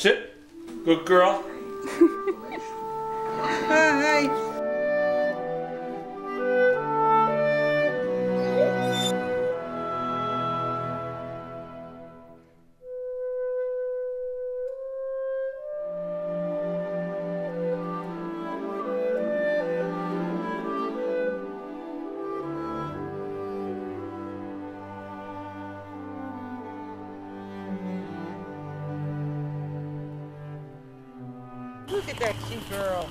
Sit. Good girl. Hi. Look at that cute girl.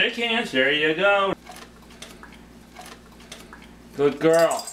Shake hands. There you go. Good girl.